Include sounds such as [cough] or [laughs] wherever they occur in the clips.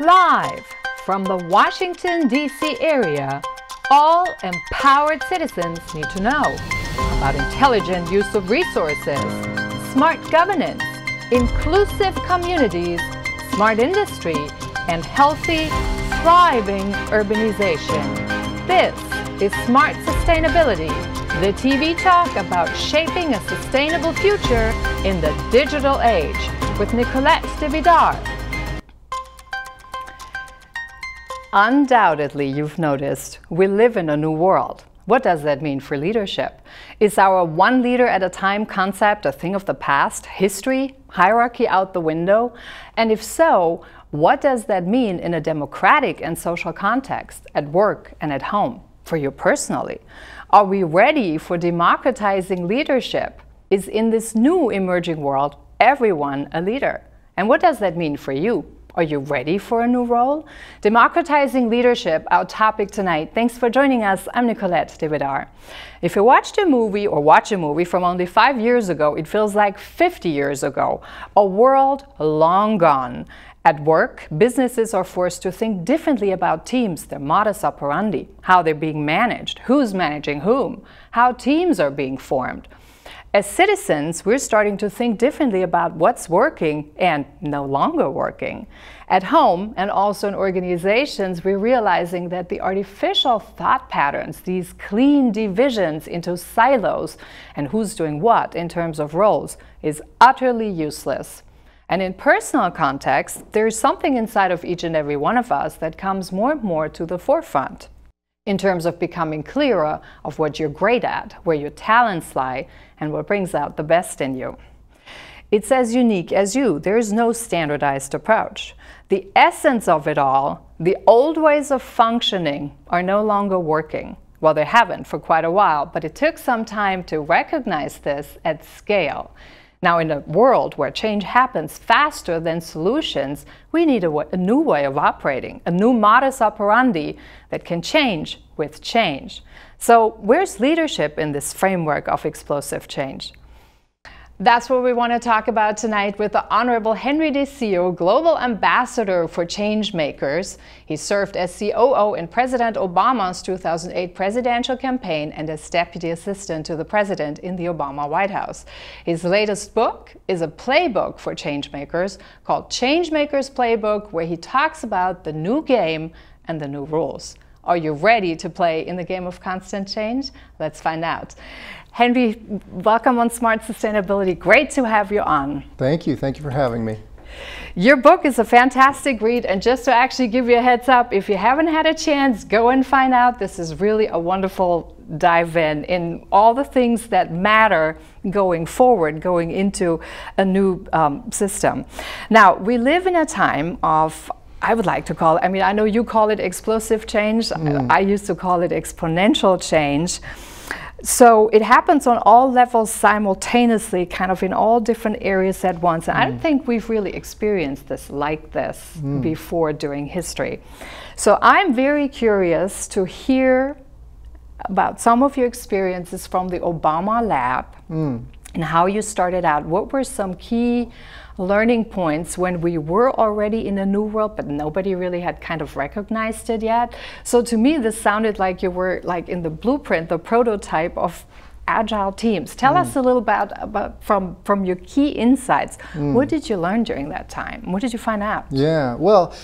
Live from the Washington, D.C. area, all empowered citizens need to know about intelligent use of resources, smart governance, inclusive communities, smart industry, and healthy, thriving urbanization. This is Smart Sustainability, the TV talk about shaping a sustainable future in the digital age with Nicolette de. Undoubtedly, you've noticed we live in a new world. What does that mean for leadership? Is our one leader at a time concept a thing of the past, history, hierarchy out the window? And if so, what does that mean in a democratic and social context, at work and at home, for you personally? Are we ready for democratizing leadership? Is in this new emerging world everyone a leader? And what does that mean for you? Are you ready for a new role? Democratizing Leadership, our topic tonight. Thanks for joining us. I'm Nicolette DeVidar. If you watched a movie or watch a movie from only five years ago, it feels like 50 years ago. A world long gone. At work, businesses are forced to think differently about teams, their modus operandi, how they're being managed, who's managing whom, how teams are being formed. As citizens, we're starting to think differently about what's working and no longer working. At home and also in organizations, we're realizing that the artificial thought patterns, these clean divisions into silos and who's doing what in terms of roles, is utterly useless. And in personal context, there's something inside of each and every one of us that comes more and more to the forefront in terms of becoming clearer of what you're great at, where your talents lie, and what brings out the best in you. It's as unique as you. There is no standardized approach. The essence of it all, the old ways of functioning, are no longer working. Well, they haven't for quite a while, but it took some time to recognize this at scale. Now, in a world where change happens faster than solutions, we need a, new way of operating, a new modus operandi that can change with change. So, where's leadership in this framework of explosive change? That's what we want to talk about tonight with the Honorable Henry De Sio, Global Ambassador for Changemakers. He served as COO in President Obama's 2008 presidential campaign and as Deputy Assistant to the President in the Obama White House. His latest book is a playbook for changemakers called Changemakers Playbook, where he talks about the new game and the new rules. Are you ready to play in the game of constant change? Let's find out. Henry, welcome on Smart Sustainability. Great to have you on. Thank you. Thank you for having me. Your book is a fantastic read, and just to actually give you a heads up, if you haven't had a chance, go and find out. This is really a wonderful dive in in all the things that matter going forward, going into a new um, system. Now, we live in a time of I would like to call it, I mean, I know you call it explosive change. Mm. I used to call it exponential change. So it happens on all levels simultaneously, kind of in all different areas at once. And mm. I don't think we've really experienced this like this mm. before during history. So I'm very curious to hear about some of your experiences from the Obama lab mm. and how you started out. What were some key learning points when we were already in a new world, but nobody really had kind of recognized it yet. So to me, this sounded like you were like in the blueprint, the prototype of agile teams. Tell mm. us a little about, about from from your key insights. Mm. What did you learn during that time? What did you find out? Yeah, well,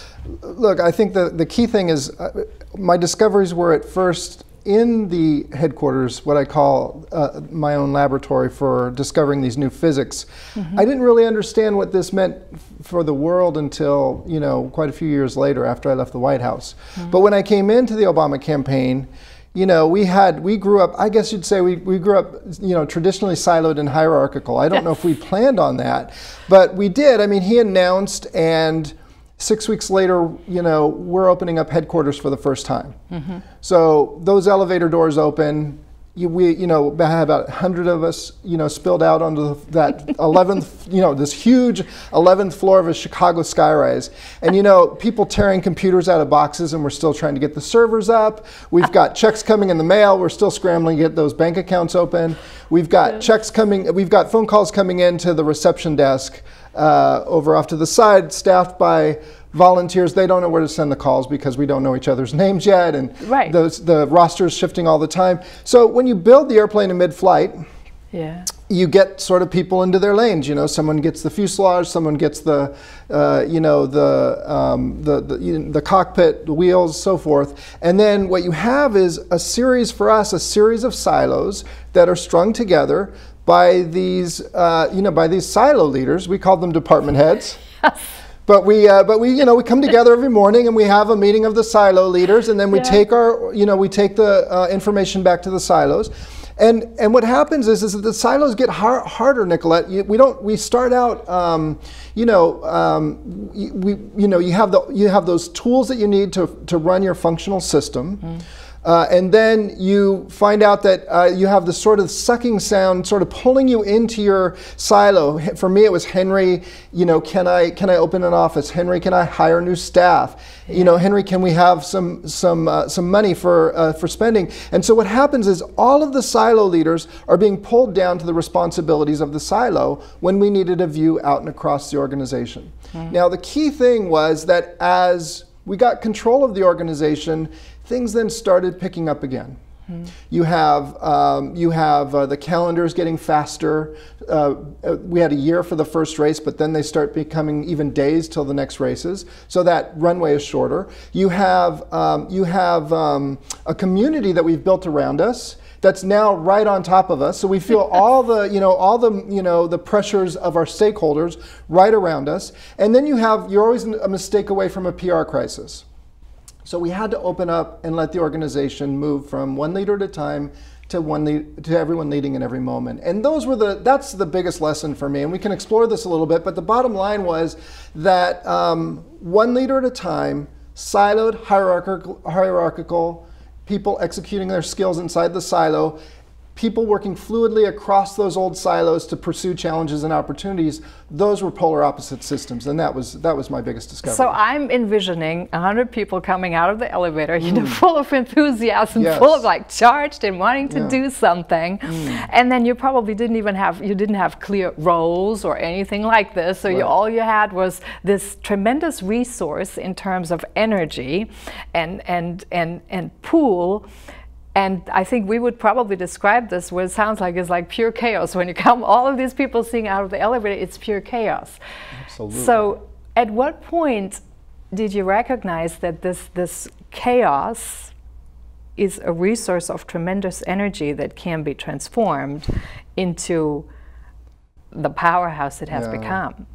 look, I think the the key thing is uh, my discoveries were at first in the headquarters, what I call uh, my own laboratory for discovering these new physics, mm-hmm. I didn't really understand what this meant for the world until you know quite a few years later after I left the White House. Mm-hmm. But when I came into the Obama campaign, you know, we had we grew up. I guess you'd say we, we grew up, you know, traditionally siloed and hierarchical. I don't know if we planned on that, but we did. I mean, he announced and Six weeks later, you know, we're opening up headquarters for the first time. Mm-hmm. So those elevator doors open. You, we, you know, have about 100 of us, you know, spilled out onto that [laughs] 11th, you know, this huge 11th floor of a Chicago skyrise. And, you know, people tearing computers out of boxes and we're still trying to get the servers up. We've got checks coming in the mail. We're still scrambling to get those bank accounts open. We've got checks coming, we've got phone calls coming in to the reception desk uh, over off to the side, staffed by volunteers they don't know where to send the calls because we don't know each other's names yet and Right. those, the roster is shifting all the time so when you build the airplane in mid-flight Yeah. you get sort of people into their lanes. You know, someone gets the fuselage, someone gets the, uh, you know, the, um, the, the, you know, the cockpit, the wheels, so forth. And then what you have is a series for us, a series of silos that are strung together by these, uh, you know, by these silo leaders. We call them department heads. [laughs] But we, uh, but we, you know, we come together every morning and we have a meeting of the silo leaders, and then we Yeah. take our, you know, we take the uh, information back to the silos, and and what happens is is that the silos get har- harder, Nicolette. You, we don't. We start out, um, you know, um, we, you know, you have the you have those tools that you need to to run your functional system. Uh, and then you find out that uh, you have this sort of sucking sound, sort of pulling you into your silo. For me, it was Henry. You know, can I can I open an office? Henry, can I hire new staff? You know, Henry, can we have some some uh, some money for uh, for spending? And so what happens is all of the silo leaders are being pulled down to the responsibilities of the silo when we needed a view out and across the organization. Now, the key thing was that as we got control of the organization, things then started picking up again. You have um, you have uh, the calendars getting faster. Uh, uh, we had a year for the first race, but then they start becoming even days till the next races. So that runway is shorter. You have um, you have um, a community that we've built around us that's now right on top of us. So we feel [laughs] all the, you know, all the, you know, the pressures of our stakeholders right around us. And then you have, you're always a mistake away from a PR crisis. So we had to open up and let the organization move from one leader at a time to one lead, to everyone leading in every moment. And those were the that's the biggest lesson for me. And we can explore this a little bit. But the bottom line was that um, one leader at a time, siloed, hierarchical, hierarchical, people executing their skills inside the silo, people working fluidly across those old silos to pursue challenges and opportunities. Those were polar opposite systems, and that was that was my biggest discovery. So I'm envisioning hundred people coming out of the elevator, you know, full of enthusiasm, Mm. Yes. full of like charged and wanting to Yeah. Mm. do something. And then you probably didn't even have you didn't have clear roles or anything like this. So you, all you had was this tremendous resource in terms of energy and and and and pool. And I think we would probably describe this what it sounds like is like pure chaos. When you come all of these people seeing out of the elevator, it's pure chaos. Absolutely. So at what point did you recognize that this this chaos is a resource of tremendous energy that can be transformed into the powerhouse it has Yeah. become?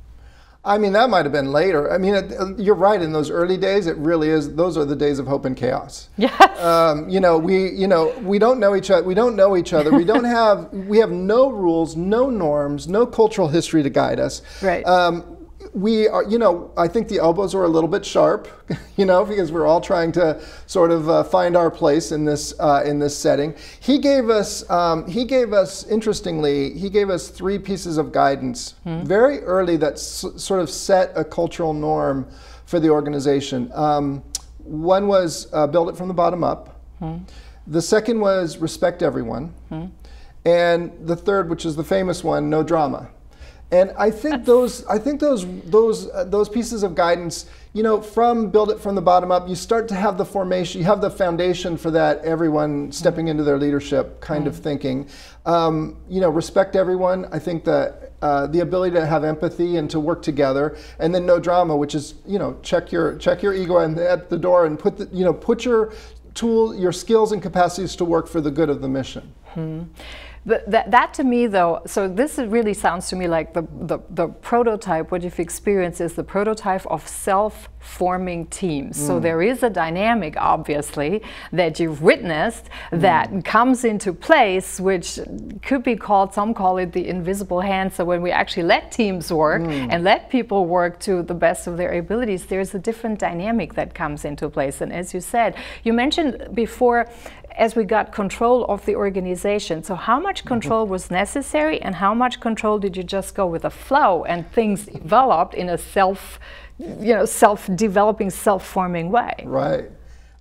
I mean, that might have been later. I mean, it, you're right. In those early days, it really is. Those are the days of hope and chaos. Yes. Um, you know, we, you know, we don't know each other. We don't know each other. We don't [laughs] have, we have no rules, no norms, no cultural history to guide us. Right. Um, we are, you know, I think the elbows are a little bit sharp, [laughs] you know, because we're all trying to sort of uh, find our place in this uh, in this setting. He gave us, um, he gave us, interestingly, he gave us three pieces of guidance very early that s- sort of set a cultural norm for the organization. Um, one was uh, build it from the bottom up. The second was respect everyone. And the third, which is the famous one, no drama. And I think those, I think those, those, uh, those pieces of guidance, you know, from build it from the bottom up, you start to have the formation, you have the foundation for that. Everyone stepping into their leadership kind of thinking. Um, you know, respect everyone. I think that uh, the ability to have empathy and to work together, and then no drama, which is you know, check your check your ego and at the door and put the, you know, put your tool, your skills and capacities to work for the good of the mission. But that, that to me, though, so this is- really sounds to me like the, the, the prototype, what you've experienced is the prototype of self forming teams. So mm. there is a dynamic, obviously, that you've witnessed mm. that comes into place, which could be called, some call it the invisible hand. So when we actually let teams work mm. and let people work to the best of their abilities, there's a different dynamic that comes into place. And as you said, you mentioned before, as we got control of the organization. So, how much control was necessary, and how much control did you just go with the flow and things developed in a self, you know, self-developing, self-forming way? Right.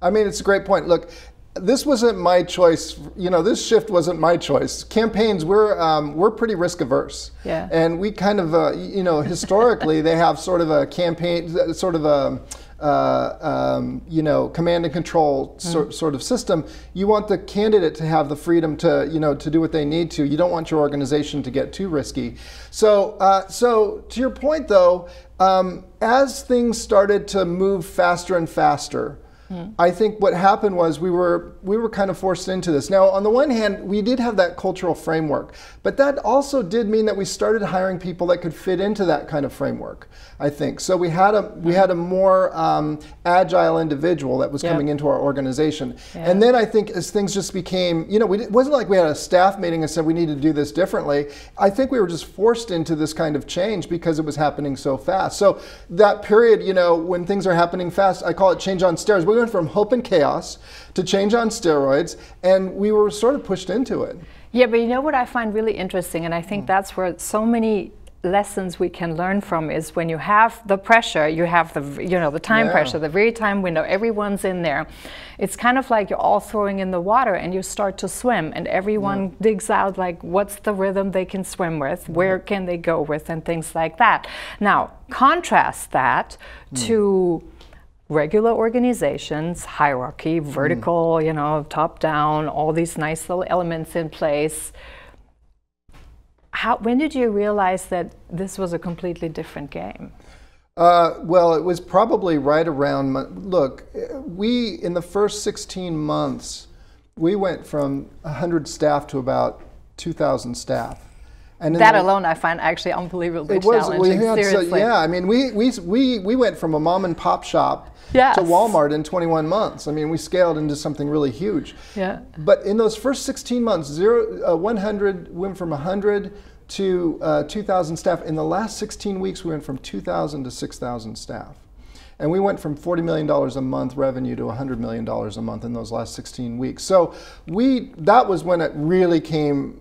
I mean, it's a great point. Look, this wasn't my choice. You know, this shift wasn't my choice. Campaigns, we're um, we're pretty risk averse, yeah. and we kind of, uh, you know, historically they have sort of a campaign, sort of a uh, um, you know, command and control mm. sort, sort of system, you want the candidate to have the freedom to, you know, to do what they need to. You don't want your organization to get too risky. So, uh, so to your point though, um, as things started to move faster and faster, Mm. I think what happened was we were we were kind of forced into this. Now, on the one hand, we did have that cultural framework, but that also did mean that we started hiring people that could fit into that kind of framework. I think so. We had a we had a more um, agile individual that was yep. coming into our organization, yeah. and then I think as things just became, you know, we, it wasn't like we had a staff meeting and said we need to do this differently. I think we were just forced into this kind of change because it was happening so fast. So that period, you know, when things are happening fast, I call it change on stairs. We went from hope and chaos to change on steroids, and we were sort of pushed into it. Yeah, but you know what I find really interesting, and I think mm. that's where so many lessons we can learn from is when you have the pressure you have the you know the time yeah. pressure the very time window everyone's in there it's kind of like you're all throwing in the water and you start to swim and everyone yeah. digs out like what's the rhythm they can swim with mm. where can they go with and things like that now contrast that mm. to regular organizations, hierarchy, vertical, mm. you know, top down, all these nice little elements in place. How, when did you realize that this was a completely different game? Uh, well, it was probably right around. Look, we in the first 16 months, we went from 100 staff to about 2,000 staff. And that the, alone, I find actually unbelievably it was, challenging. We had so, yeah, I mean, we, we, we, we went from a mom and pop shop yes. to Walmart in 21 months. I mean, we scaled into something really huge. Yeah. But in those first 16 months, zero, uh, 100 went from 100 to uh, 2,000 staff. In the last 16 weeks, we went from 2,000 to 6,000 staff. And we went from $40 million a month revenue to $100 million a month in those last 16 weeks. So we, that was when it really came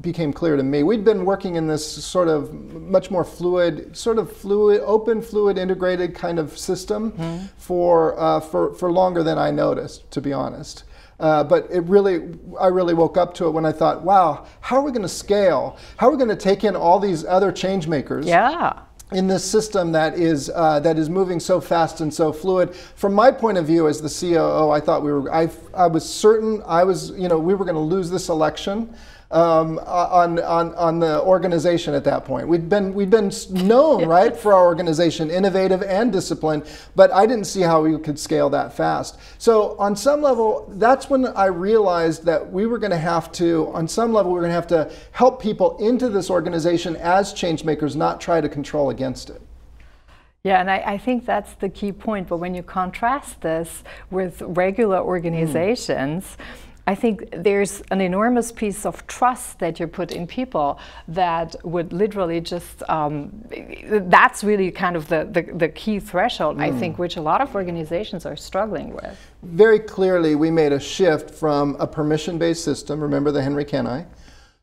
became clear to me. We'd been working in this sort of much more fluid, sort of fluid, open, fluid, integrated kind of system mm-hmm. for, uh, for, for longer than I noticed, to be honest. Uh, but it really, I really woke up to it when I thought, wow, how are we going to scale? How are we going to take in all these other change makers? Yeah in this system that is uh, that is moving so fast and so fluid. From my point of view as the COO, I thought we were. I, I was certain I was. You know, we were going to lose this election um, on, on, on the organization at that point. We'd been, we'd been known, right, for our organization, innovative and disciplined, but I didn't see how we could scale that fast. So, on some level, that's when I realized that we were going to have to, on some level, we were going to have to help people into this organization as change makers, not try to control against it. Yeah, and I, I, think that's the key point. But when you contrast this with regular organizations, mm I think there's an enormous piece of trust that you put in people that would literally just, um, that's really kind of the, the, the key threshold, mm. I think, mm. which a lot of organizations are struggling with. Very clearly, we made a shift from a permission based system, remember the Henry can I,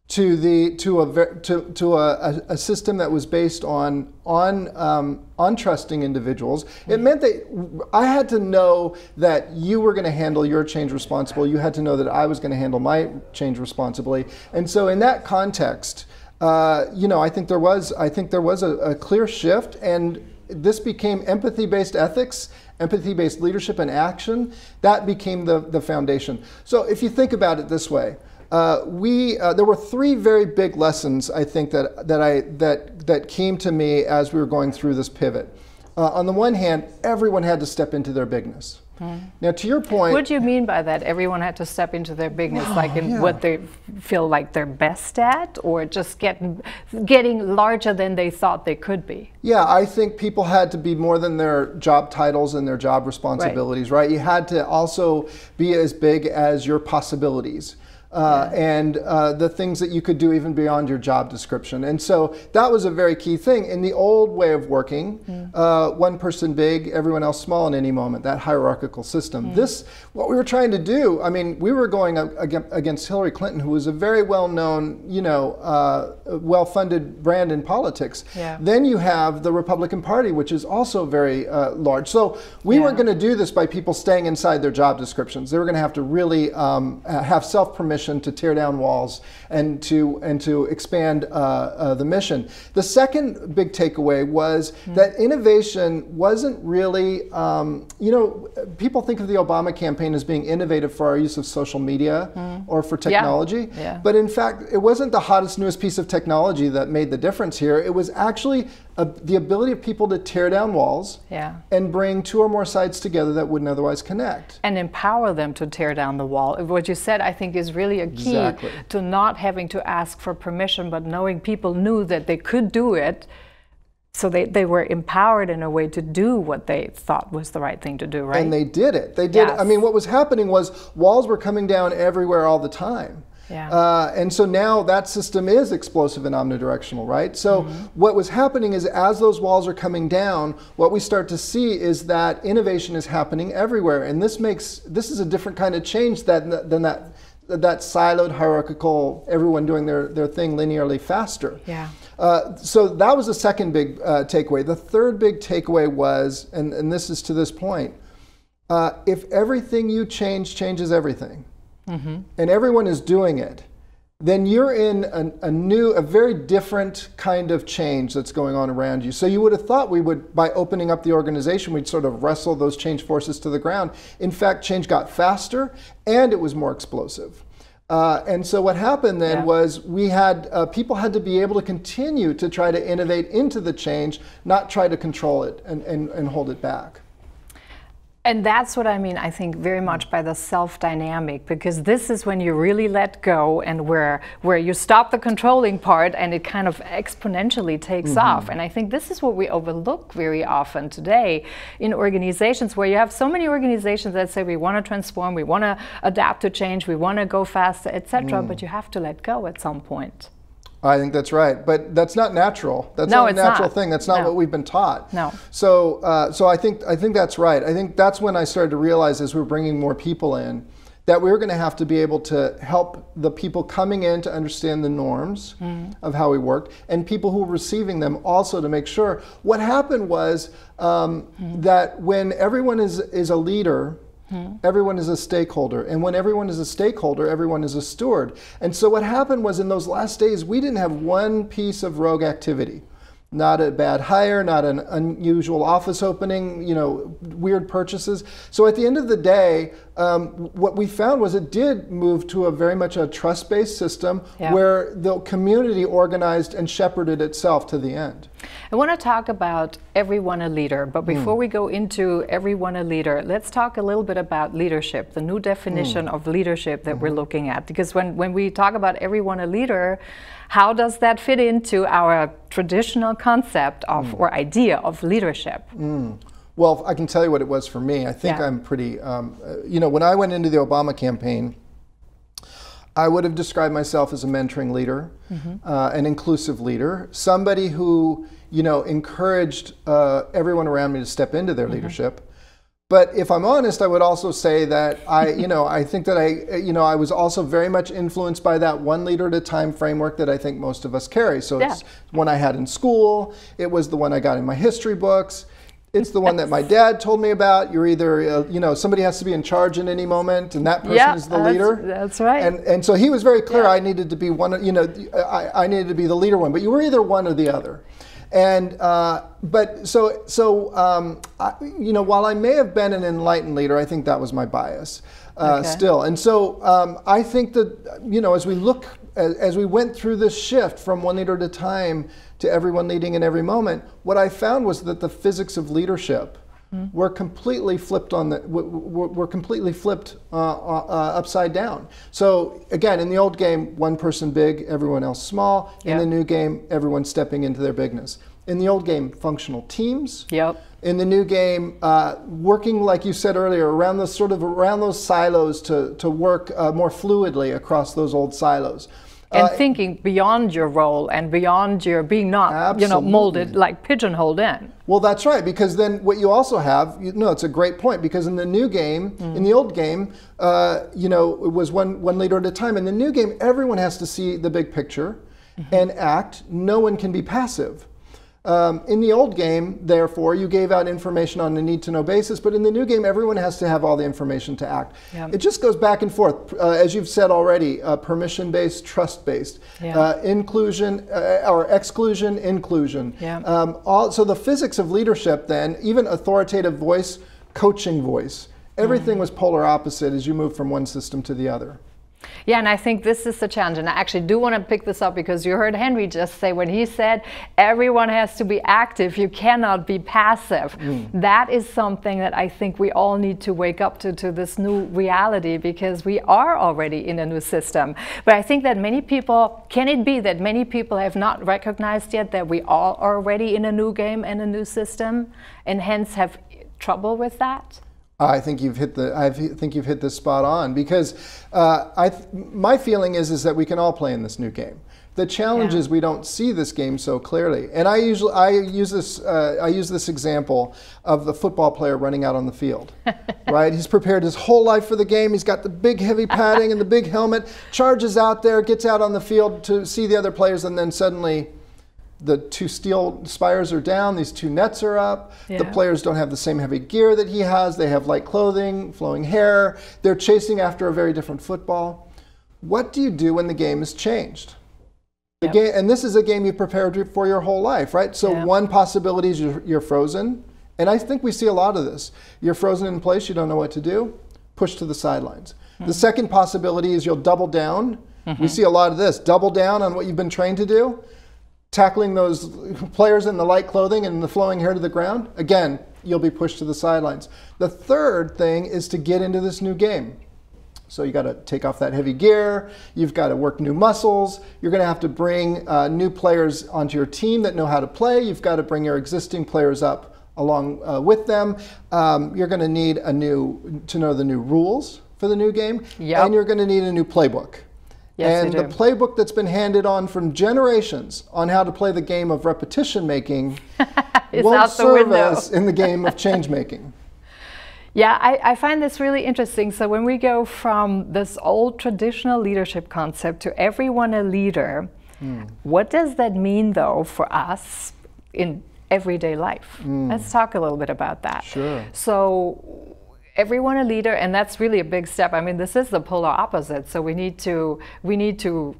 to the to a to, to a, a, system that was based on on um, on trusting individuals. It meant that I had to know that you were going to handle your change responsibly. You had to know that I was going to handle my change responsibly. And so, in that context, uh, you know, I think there was I think there was a, a clear shift, and this became empathy-based ethics empathy-based leadership and action that became the, the foundation so if you think about it this way uh, we uh, there were three very big lessons I think that that I that that came to me as we were going through this pivot. Uh, on the one hand, everyone had to step into their bigness. Hmm. Now, to your point, what do you mean by that? Everyone had to step into their bigness, oh, like in yeah. what they feel like they're best at, or just getting getting larger than they thought they could be. Yeah, I think people had to be more than their job titles and their job responsibilities. Right? right? You had to also be as big as your possibilities. Uh, and uh, the things that you could do even beyond your job description. And so that was a very key thing. In the old way of working, mm. uh, one person big, everyone else small in any moment, that hierarchical system. Mm. This, what we were trying to do, I mean, we were going against Hillary Clinton, who was a very well known, you know, uh, well funded brand in politics. Yeah. Then you have the Republican Party, which is also very uh, large. So we yeah. weren't going to do this by people staying inside their job descriptions. They were going to have to really um, have self permission mission to tear down walls and to and to expand uh, uh, the mission. The second big takeaway was mm-hmm. that innovation wasn't really, um, you know, people think of the Obama campaign as being innovative for our use of social media mm. or for technology, yeah. Yeah. but in fact, it wasn't the hottest, newest piece of technology that made the difference here. It was actually the ability of people to tear down walls yeah. and bring two or more sides together that wouldn't otherwise connect. And empower them to tear down the wall. What you said, I think, is really a key exactly. to not having to ask for permission, but knowing people knew that they could do it. So they, they were empowered in a way to do what they thought was the right thing to do, right? And they did it. They did yes. it. I mean, what was happening was walls were coming down everywhere all the time. Yeah. Uh, and so now that system is explosive and omnidirectional, right? So mm-hmm. what was happening is as those walls are coming down, what we start to see is that innovation is happening everywhere, and this makes this is a different kind of change that, than that that siloed hierarchical everyone doing their, their thing linearly faster. Yeah. Uh, so that was the second big uh, takeaway. The third big takeaway was, and, and this is to this point, uh, if everything you change changes everything mm-hmm. and everyone is doing it, then you're in a, a, new, a very different kind of change that's going on around you. So you would have thought we would, by opening up the organization, we'd sort of wrestle those change forces to the ground. In fact, change got faster and it was more explosive. Uh, and so what happened then yeah. was we had uh, people had to be able to continue to try to innovate into the change, not try to control it and, and, and hold it back. And that's what I mean, I think, very much by the self dynamic, because this is when you really let go and where, where you stop the controlling part and it kind of exponentially takes mm -hmm. off. And I think this is what we overlook very often today in organizations where you have so many organizations that say we want to transform, we want to adapt to change, we want to go faster, etc. Mm. But you have to let go at some point. I think that's right, but that's not natural. That's no, not a natural not. thing. That's not no. what we've been taught. No. So, uh, so I think I think that's right. I think that's when I started to realize, as we we're bringing more people in, that we are going to have to be able to help the people coming in to understand the norms mm. of how we worked, and people who were receiving them also to make sure. What happened was um, mm. that when everyone is is a leader Hmm. Everyone is a stakeholder. And when everyone is a stakeholder, everyone is a steward. And so what happened was in those last days, we didn't have one piece of rogue activity not a bad hire, not an unusual office opening, you know, weird purchases. So at the end of the day, um, what we found was it did move to a very much a trust-based system yeah. where the community organized and shepherded itself to the end. I want to talk about everyone a leader, but hmm. before mm. we go into everyone a leader, let's talk a little bit about leadership, the new definition mm. of leadership that mm -hmm. we're mm-hmm. looking at. Because when, when we talk about everyone a leader, how does that fit into our traditional concept of mm. or idea of leadership? Mm. Well, I can tell you what it was for me. I think yeah. I'm pretty, um, uh, you know, when I went into the Obama campaign, I would have described myself as a mentoring leader, mm-hmm. uh, an inclusive leader, somebody who, you know, encouraged uh, everyone around me to step into their mm-hmm. leadership. But if I'm honest, I would also say that I, you know, I think that I, you know, I was also very much influenced by that one leader at a time framework that I think most of us carry. So yeah. it's one I had in school. It was the one I got in my history books. It's the one that my dad told me about. You're either, uh, you know, somebody has to be in charge in any moment, and that person yeah, is the leader. That's right. And and so he was very clear. Yeah. I needed to be one. You know, I, I needed to be the leader one. But you were either one or the other. And uh, but so so um, I, you know, while I may have been an enlightened leader, I think that was my bias uh, okay. still. And so um, I think that you know, as we look as, as, we went through this shift from one leader at a time to everyone leading in every moment, what I found was that the physics of leadership mm. were completely flipped on the were, were completely flipped uh, uh, uh, upside down. So again, in the old game, one person big, everyone else small. In the new game, everyone stepping into their bigness. In the old game, functional teams. Yep. In the new game, uh, working like you said earlier around those sort of around those silos to to work uh, more fluidly across those old silos. And Uh, thinking beyond your role and beyond your being not, you know, molded, like pigeonholed in. Well, that's right, because then what you also have, you know, it's a great point, because in the new game, in the old game, uh, you know, it was one, one leader at a time. In the new game, everyone has to see the big picture and act. No one can be passive. Um, in the old game, therefore, you gave out information on a need to know basis, but in the new game, everyone has to have all the information to act. Yeah. It just goes back and forth, uh, as you've said already uh, permission based, trust based, Yeah. uh, inclusion uh, or exclusion, inclusion. Yeah. Um, all, so the physics of leadership, then, even authoritative voice, coaching voice, everything was polar opposite as you move from one system to the other. Yeah, and I think this is the challenge. And I actually do want to pick this up because you heard Henry just say when he said everyone has to be active, you cannot be passive. Mm. That is something that I think we all need to wake up to, to this new reality because we are already in a new system. But I think that many people, can it be that many people have not recognized yet that we all are already in a new game and a new system and hence have trouble with that? I think you've hit the. I think you've hit this spot on because uh, I. th- My feeling is is that we can all play in this new game. The challenge Yeah. is we don't see this game so clearly. And I usually I use this uh, I use this example of the football player running out on the field. [laughs] right? He's prepared his whole life for the game. He's got the big heavy [laughs] padding and the big helmet. Charges out there, gets out on the field to see the other players, and then suddenly the two steel spires are down, these two nets are up. The players don't have the same heavy gear that he has. They have light clothing, flowing hair. They're chasing after a very different football. What do you do when the game is changed? The Yep. game, and this is a game you prepared for your whole life, right? So Yeah. one possibility is you're, you're frozen, and I think we see a lot of this. You're frozen in place, you don't know what to do, push to the sidelines. Hmm. The second possibility is you'll double down. Mm-hmm. We see a lot of this. Double down on what you've been trained to do tackling those players in the light clothing and the flowing hair to the ground, again, you'll be pushed to the sidelines. The third thing is to get into this new game. So you got to take off that heavy gear. You've got to work new muscles. You're going to have to bring uh, new players onto your team that know how to play. You've got to bring your existing players up along uh, with them. Um, you're going to need a new to know the new rules for the new game, Yep. and you're going to need a new playbook. Yes, and the playbook that's been handed on from generations on how to play the game of repetition making [laughs] won't out serve us in the game of change making. [laughs] Yeah, I, I find this really interesting. So, when we go from this old traditional leadership concept to everyone a leader, hmm. what does that mean though for us in everyday life? Hmm. Let's talk a little bit about that. Sure. So, everyone a leader, and that's really a big step. I mean, this is the polar opposite. So, we need to, we need to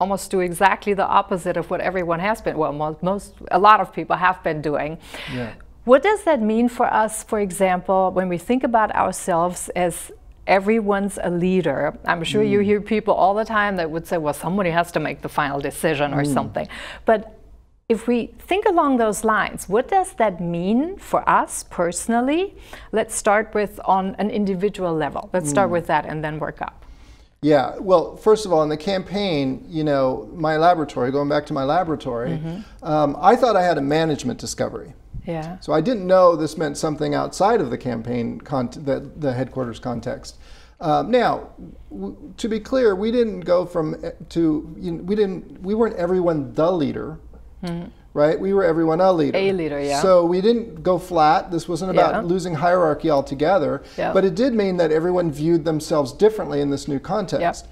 almost do exactly the opposite of what everyone has been well most, most a lot of people have been doing Yeah. what does that mean for us for example when we think about ourselves as everyone's a leader i'm sure you mm. hear people all the time that would say well somebody has to make the final decision or mm. something but if we think along those lines, what does that mean for us personally? Let's start with on an individual level. Let's start with that and then work up. Yeah, well, first of all, in the campaign, you know, my laboratory, going back to my laboratory, um, I thought I had a management discovery. Yeah. So I didn't know this meant something outside of the campaign, cont- the, the headquarters context. Um, now, w- to be clear, we didn't go from eh, to you know, we didn't we weren't everyone the leader, right? We were everyone a leader. A leader, yeah. So we didn't go flat. This wasn't about Yeah. losing hierarchy altogether, Yeah. but it did mean that everyone viewed themselves differently in this new context.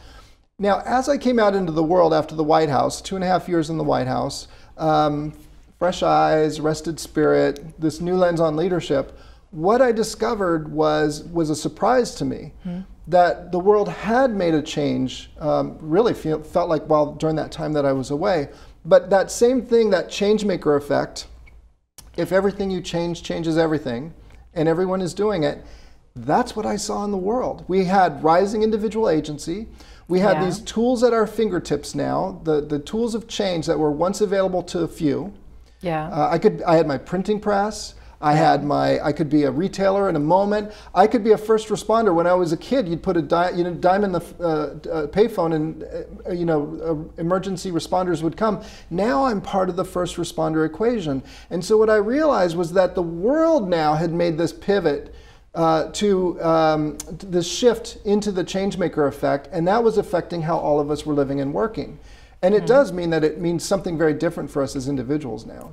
Now, as I came out into the world after the White House, two and a half years in the White House, um, fresh eyes, rested spirit, this new lens on leadership, what I discovered was was a surprise to me that the world had made a change. Um, really feel, felt like while during that time that I was away, but that same thing, that change maker effect, if everything you change changes everything, and everyone is doing it, that's what I saw in the world. We had rising individual agency. We had Yeah. these tools at our fingertips now, the, the tools of change that were once available to a few. Yeah. Uh, I could. I had my printing press. I had my, I could be a retailer in a moment. I could be a first responder. When I was a kid, you'd put a di- you know, dime in the uh, uh, payphone and, uh, you know, uh, emergency responders would come. Now I'm part of the first responder equation. And so what I realized was that the world now had made this pivot uh, to um, this shift into the changemaker effect, and that was affecting how all of us were living and working. And it mm-hmm. does mean that it means something very different for us as individuals now.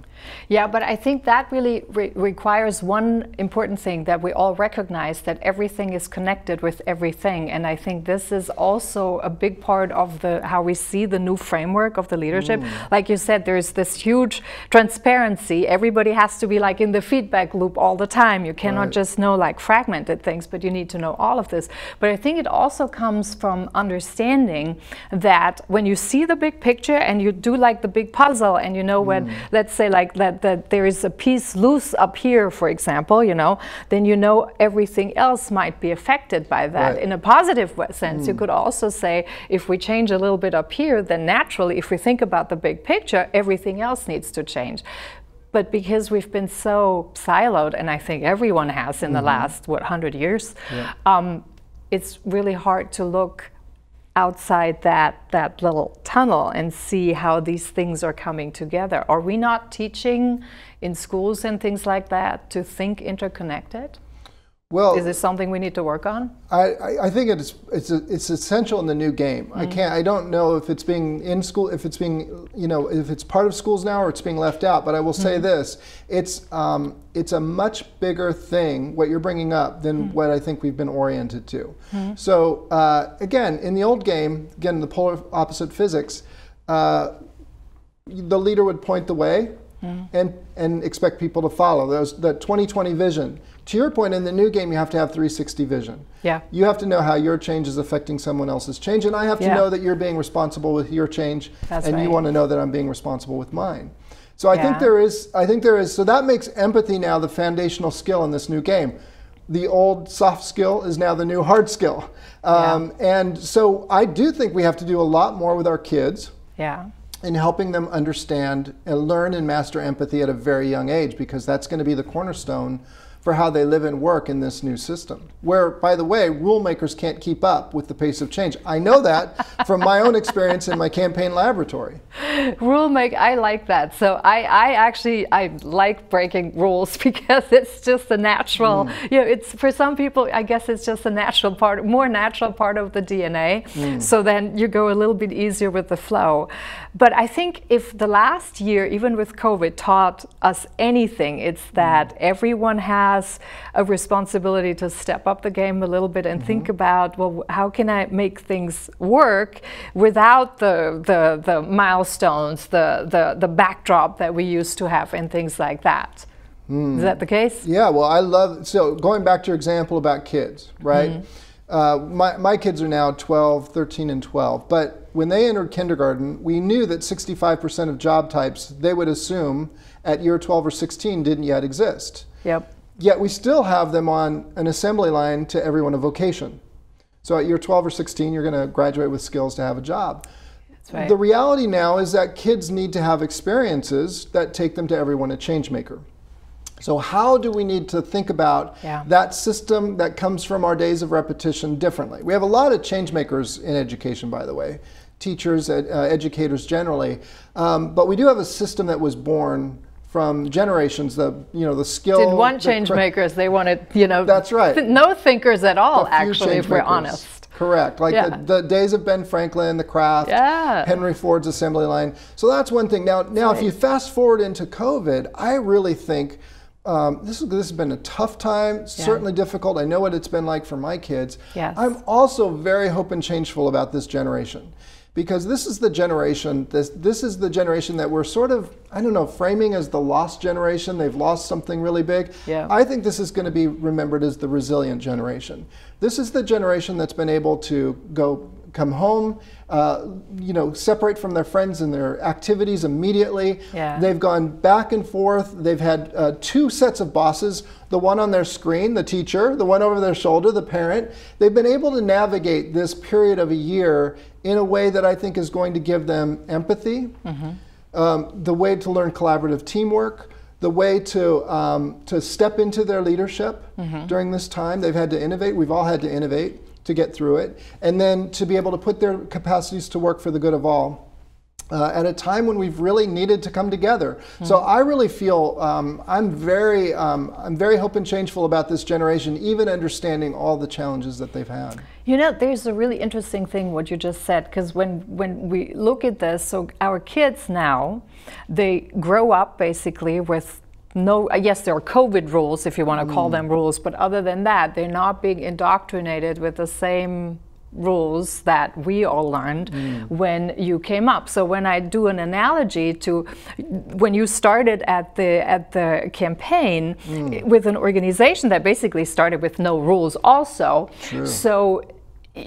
Yeah, but I think that really re requires one important thing that we all recognize that everything is connected with everything. And I think this is also a big part of the how we see the new framework of the leadership. Mm. Like you said, there's this huge transparency. Everybody has to be like in the feedback loop all the time. You cannot right. just know like fragmented things, but you need to know all of this. But I think it also comes from understanding that when you see the big picture and you do like the big puzzle and you know when, mm. let's say like that, that there is a piece loose up here, for example, you know, then you know everything else might be affected by that. Right. In a positive sense, mm. you could also say if we change a little bit up here, then naturally, if we think about the big picture, everything else needs to change. But because we've been so siloed, and I think everyone has in mm -hmm. the mm-hmm. last, what, 100 years, yeah. um, it's really hard to look outside that, that little tunnel and see how these things are coming together. Are we not teaching in schools and things like that to think interconnected? Well, is this something we need to work on? I, I think it's it's it's essential in the new game. Mm-hmm. I can't I don't know if it's being in school if it's being you know if it's part of schools now or it's being left out. But I will say mm-hmm. this: it's um, it's a much bigger thing what you're bringing up than mm-hmm. what I think we've been oriented to. Mm-hmm. So uh, again, in the old game, again the polar opposite physics, uh, the leader would point the way. Mm-hmm. And, and expect people to follow those that 2020 vision to your point, in the new game, you have to have 360 vision. Yeah. You have to know how your change is affecting someone else's change, and I have to yeah. know that you're being responsible with your change, That's and right. you want to know that I'm being responsible with mine. So I yeah. think there is. I think there is. So that makes empathy now the foundational skill in this new game. The old soft skill is now the new hard skill. Um, yeah. And so I do think we have to do a lot more with our kids. Yeah in helping them understand and learn and master empathy at a very young age because that's going to be the cornerstone for how they live and work in this new system. Where, by the way, rulemakers can't keep up with the pace of change. I know that [laughs] from my own experience in my campaign laboratory. Rule make, I like that. So I, I actually, I like breaking rules [laughs] because it's just a natural, mm. you know, it's for some people, I guess it's just a natural part, more natural part of the DNA. Mm. So then you go a little bit easier with the flow. But I think if the last year, even with COVID, taught us anything, it's that mm. everyone has has a responsibility to step up the game a little bit and mm -hmm. think mm-hmm. about, well, how can I make things work without the, the, the milestones, the, the, the backdrop that we used to have and things like that. Mm. Is that the case? Yeah, well, I love, so going back to your example about kids, right? Mm -hmm. Uh, my, my kids are now 12, 13, and 12. But when they entered kindergarten, we knew that 65% of job types they would assume at year 12 or 16 didn't yet exist. Yep. Yet we still have them on an assembly line to everyone a vocation. So at year 12 or 16, you're going to graduate with skills to have a job. Right. The reality now is that kids need to have experiences that take them to everyone a change maker. So how do we need to think about yeah. that system that comes from our days of repetition differently? We have a lot of change makers in education, by the way, teachers, ed, uh, educators generally, um, but we do have a system that was born from generations the you know the skill did one change makers they wanted you know that's right th [laughs] no thinkers at all actually if we're honest correct like yeah. the, the, days of ben franklin the craft yeah. henry ford's assembly line so that's one thing now now right. if you fast forward into covid i really think um, this, this has been a tough time, yeah. certainly difficult. I know what it's been like for my kids. Yes. I'm also very hope and changeful about this generation because this is the generation this this is the generation that we're sort of I don't know framing as the lost generation. They've lost something really big. Yeah. I think this is going to be remembered as the resilient generation. This is the generation that's been able to go come home, uh, you know, separate from their friends and their activities immediately. Yeah. They've gone back and forth. They've had uh, two sets of bosses, the one on their screen, the teacher, the one over their shoulder, the parent. They've been able to navigate this period of a year in a way that I think is going to give them empathy, mm -hmm. um, the way to learn collaborative teamwork, the way to, um, to step into their leadership mm-hmm. during this time. They've had to innovate. We've all had to innovate to get through it. And then to be able to put their capacities to work for the good of all. Uh, at a time when we've really needed to come together. Mm-hmm. So I really feel um, I'm very um, I'm very hope and changeful about this generation, even understanding all the challenges that they've had. You know, there's a really interesting thing what you just said because when when we look at this, so our kids now, they grow up basically with no, yes, there are COVID rules, if you want to call mm. them rules, but other than that, they're not being indoctrinated with the same rules that we all learned mm. when you came up. So when I do an analogy to when you started at the at the campaign mm. with an organization that basically started with no rules also. True. So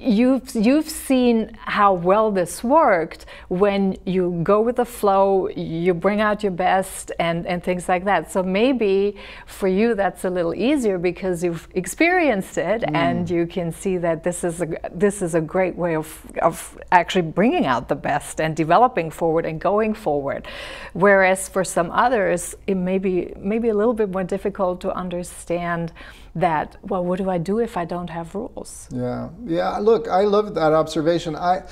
you've you've seen how well this worked when you go with the flow you bring out your best and and things like that so maybe for you that's a little easier because you've experienced it mm. and you can see that this is a this is a great way of of actually bringing out the best and developing forward and going forward whereas for some others it may be maybe a little bit more difficult to understand that well what do i do if i don't have rules? Yeah. Yeah look i love that observation. I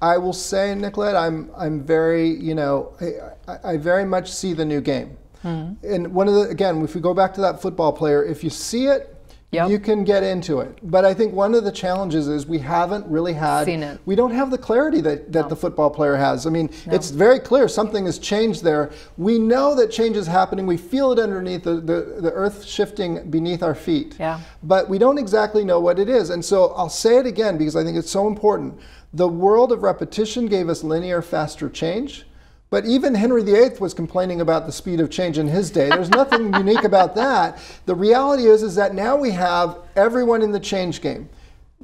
i will say nicolette i'm i'm very you know i, I very much see the new game. Mm-hmm. and one of the again if we go back to that football player if you see it Yep. You can get into it. But I think one of the challenges is we haven't really had Seen it. we don't have the clarity that, that no. the football player has. I mean, no. it's very clear something has changed there. We know that change is happening. We feel it underneath the, the, the earth shifting beneath our feet. Yeah. But we don't exactly know what it is. And so I'll say it again because I think it's so important. The world of repetition gave us linear, faster change. But even Henry VIII was complaining about the speed of change in his day. There's nothing [laughs] unique about that. The reality is, is that now we have everyone in the change game.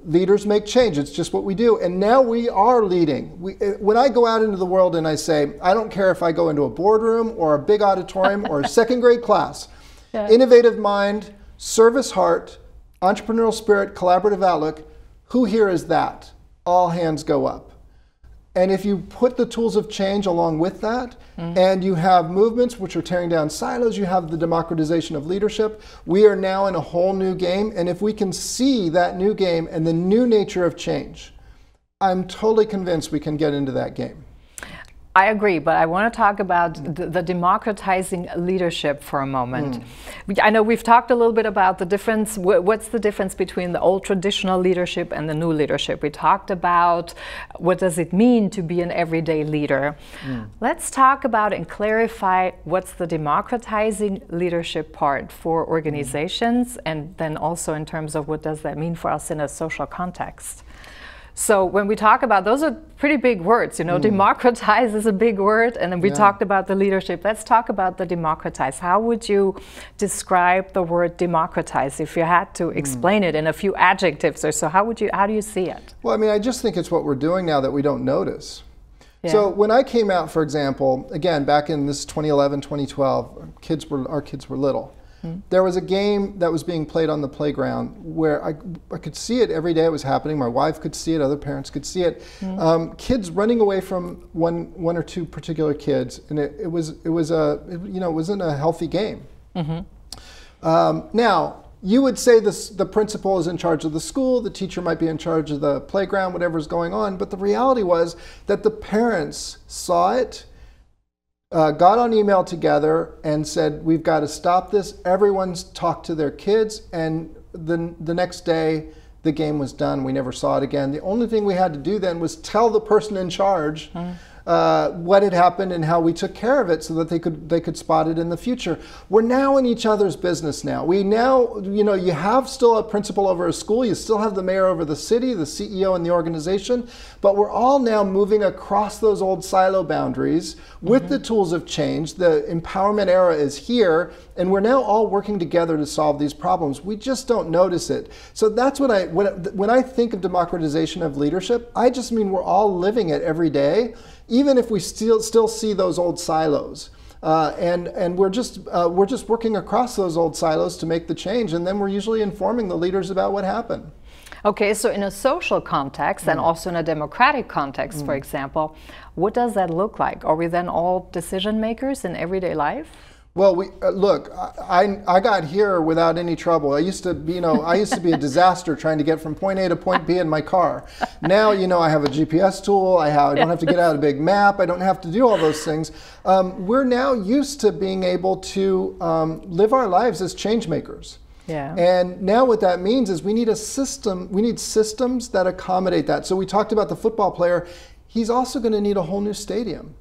Leaders make change. It's just what we do. And now we are leading. We, eh, when I go out into the world and I say, I don't care if I go into a boardroom or a big auditorium or a second grade [laughs] class, yeah. innovative mind, service heart, entrepreneurial spirit, collaborative outlook, who here is that? All hands go up. And if you put the tools of change along with that, mm-hmm. and you have movements which are tearing down silos, you have the democratization of leadership, we are now in a whole new game. And if we can see that new game and the new nature of change, I'm totally convinced we can get into that game. I agree, but I want to talk about the, the democratizing leadership for a moment. Mm. I know we've talked a little bit about the difference. What's the difference between the old traditional leadership and the new leadership? We talked about what does it mean to be an everyday leader. Mm. Let's talk about and clarify what's the democratizing leadership part for organizations, mm. and then also in terms of what does that mean for us in a social context. So when we talk about those are pretty big words, you know, mm. democratize is a big word, and then we yeah. talked about the leadership. Let's talk about the democratize. How would you describe the word democratize if you had to mm. explain it in a few adjectives or so? How would you how do you see it? Well, I mean, I just think it's what we're doing now that we don't notice. Yeah. So when I came out, for example, again back in this 2011, 2012, kids were our kids were little. There was a game that was being played on the playground where I, I could see it every day it was happening. My wife could see it, other parents could see it. Mm. Um, kids running away from one, one or two particular kids, and it, it was, it was a, it, you know, it wasn't a healthy game. Mm-hmm. Um, now, you would say this, the principal is in charge of the school, the teacher might be in charge of the playground, whatever's going on, but the reality was that the parents saw it uh, got on email together and said, We've got to stop this. Everyone's talked to their kids. And the, the next day, the game was done. We never saw it again. The only thing we had to do then was tell the person in charge. Mm uh, what had happened and how we took care of it so that they could they could spot it in the future. We're now in each other's business now. We now, you know, you have still a principal over a school, you still have the mayor over the city, the CEO and the organization, but we're all now moving across those old silo boundaries with mm-hmm. the tools of change. The empowerment era is here, and we're now all working together to solve these problems. We just don't notice it. So that's what I when, when I think of democratization of leadership, I just mean we're all living it every day even if we still, still see those old silos. Uh, and and we're just uh, we're just working across those old silos to make the change, and then we're usually informing the leaders about what happened. Okay, so in a social context mm. and also in a democratic context, mm. for example, what does that look like? Are we then all decision makers in everyday life? Well, we uh, look. I I got here without any trouble. I used to be, you know, I used to be a disaster [laughs] trying to get from point A to point B in my car. Now, you know, I have a GPS tool. I have. I don't have to get out a big map. I don't have to do all those things. Um, we're now used to being able to um, live our lives as change makers. Yeah. And now what that means is we need a system. We need systems that accommodate that. So we talked about the football player. He's also going to need a whole new stadium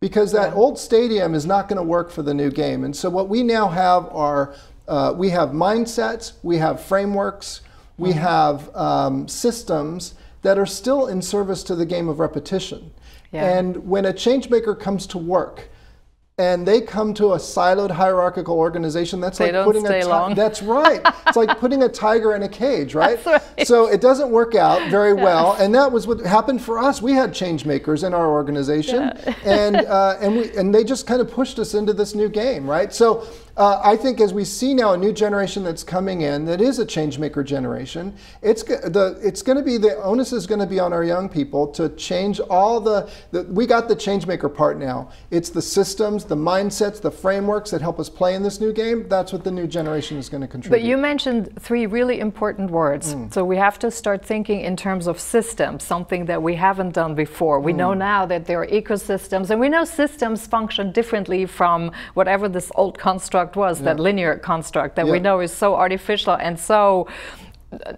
because that old stadium is not going to work for the new game. And so what we now have are uh, we have mindsets, we have frameworks, we mm-hmm. have um, systems that are still in service to the game of repetition. Yeah. And when a change maker comes to work, and they come to a siloed hierarchical organization that's they like putting a ti- that's right it's like [laughs] putting a tiger in a cage right? right? so it doesn't work out very well and that was what happened for us we had change makers in our organization yeah. [laughs] and uh, and we and they just kind of pushed us into this new game right so uh, I think as we see now a new generation that's coming in that is a change maker generation, it's the it's going to be the onus is going to be on our young people to change all the, the we got the change maker part now. It's the systems, the mindsets, the frameworks that help us play in this new game. That's what the new generation is going to contribute. But you mentioned three really important words. Mm. So we have to start thinking in terms of systems, something that we haven't done before. We mm. know now that there are ecosystems, and we know systems function differently from whatever this old construct construct was, yeah. that linear construct that yeah. we know is so artificial and so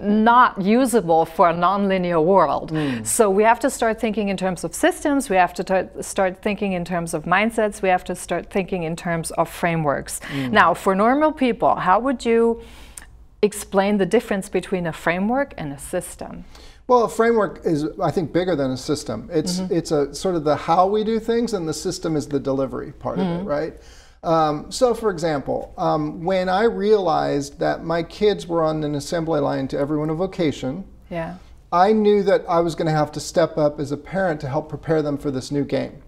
not usable for a nonlinear world. Mm. So we have to start thinking in terms of systems, we have to start thinking in terms of mindsets, we have to start thinking in terms of frameworks. Mm. Now, for normal people, how would you explain the difference between a framework and a system? Well, a framework is, I think, bigger than a system. It's mm -hmm. it's a sort of the how we do things, and the system is the delivery part -hmm. of it, mm-hmm. right? Um, so, for example, um, when I realized that my kids were on an assembly line to everyone a vocation, yeah. I knew that I was going to have to step up as a parent to help prepare them for this new game.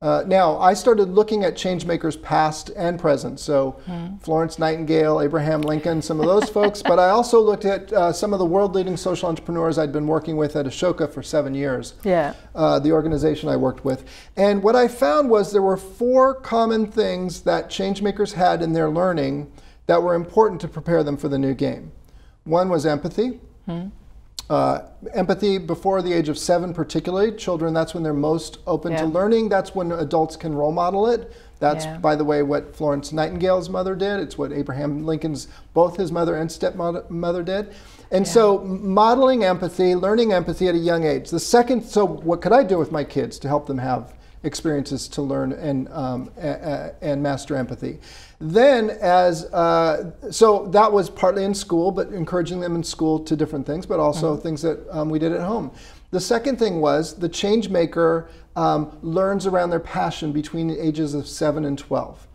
Uh, now, I started looking at changemakers past and present. So, mm. Florence Nightingale, Abraham Lincoln, some of those folks. But I also looked at uh, some of the world leading social entrepreneurs I'd been working with at Ashoka for seven years. Yeah. Uh, the organization I worked with. And what I found was there were four common things that changemakers had in their learning that were important to prepare them for the new game. One was empathy. Mm. Uh, empathy before the age of seven, particularly children, that's when they're most open yeah. to learning. That's when adults can role model it. That's, yeah. by the way, what Florence Nightingale's mother did. It's what Abraham Lincoln's, both his mother and stepmother did. And yeah. so, modeling empathy, learning empathy at a young age. The second, so what could I do with my kids to help them have experiences to learn and, um, and master empathy. Then, as uh, so that was partly in school, but encouraging them in school to different things, but also mm-hmm. things that um, we did at home. The second thing was the change maker um, learns around their passion between the ages of 7 and 12.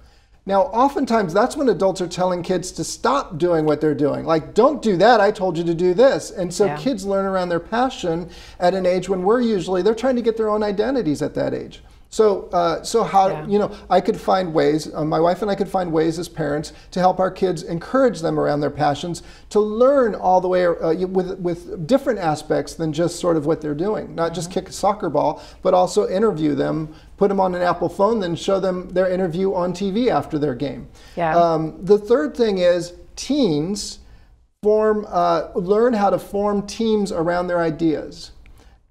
Now, oftentimes that's when adults are telling kids to stop doing what they're doing. Like, don't do that, I told you to do this. And so yeah. kids learn around their passion at an age when we're usually, they're trying to get their own identities at that age. So, uh, so how yeah. you know I could find ways. Uh, my wife and I could find ways as parents to help our kids, encourage them around their passions, to learn all the way uh, with with different aspects than just sort of what they're doing. Not mm-hmm. just kick a soccer ball, but also interview them, put them on an Apple phone, then show them their interview on TV after their game. Yeah. Um, the third thing is teens form uh, learn how to form teams around their ideas.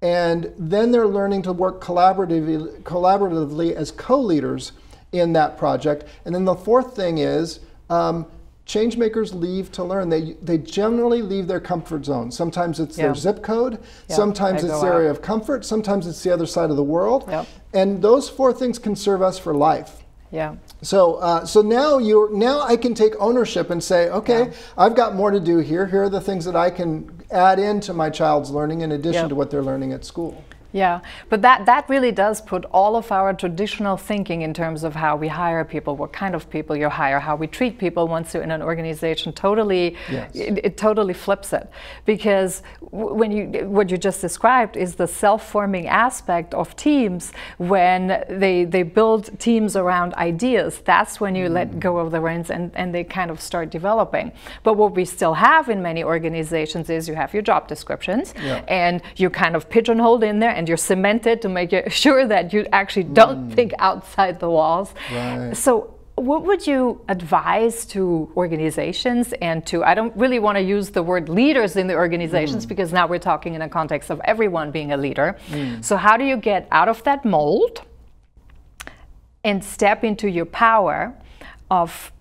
And then they're learning to work collaboratively, collaboratively as co-leaders in that project. And then the fourth thing is um, change makers leave to learn. They, they generally leave their comfort zone. Sometimes it's yeah. their zip code, yeah, sometimes it's their area of comfort, sometimes it's the other side of the world. Yep. And those four things can serve us for life. Yeah. So, uh, so now you now I can take ownership and say, okay, yeah. I've got more to do here. Here are the things that I can add into my child's learning in addition yep. to what they're learning at school. Yeah, but that, that really does put all of our traditional thinking in terms of how we hire people, what kind of people you hire, how we treat people once you're in an organization, totally, yes. it, it, totally flips it. Because when you, what you just described is the self-forming aspect of teams when they, they build teams around ideas. That's when you mm. let go of the reins and, and they kind of start developing. But what we still have in many organizations is you have your job descriptions yeah. and you kind of pigeonholed in there and you're cemented to make [laughs] sure that you actually don't mm. think outside the walls. Right. So what would you advise to organizations and to, I don't really want to use the word leaders in the organizations mm. because now we're talking in a context of everyone being a leader. Mm. So, how do you get out of that mold and step into your power of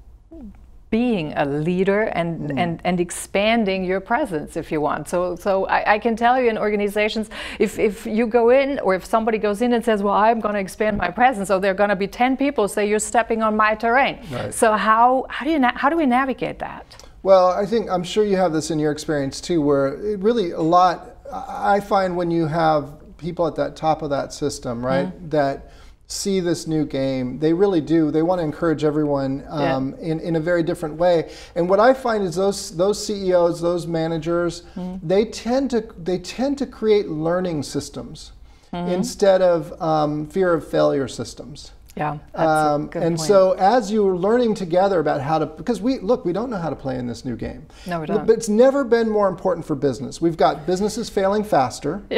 being a leader and, mm. and, and expanding your presence if you want. So, so I, I, can tell you in organizations, if, if you go in or if somebody goes in and says, well, I'm going to expand my presence, so there are going to be 10 people say you're stepping on my terrain. Right. So how, how, do you how do we navigate that? Well, I think, I'm sure you have this in your experience too, where it really a lot, I find when you have people at that top of that system, right, mm. that see this new game. They really do. They want to encourage everyone um, yeah. in, in a very different way. And what I find is those those CEOs, those managers, mm-hmm. they tend to they tend to create learning systems mm-hmm. instead of um, fear of failure systems. Yeah, um, and point. so as you're learning together about how to, because we look, we don't know how to play in this new game. No, we don't. But it's never been more important for business. We've got businesses failing faster. [laughs]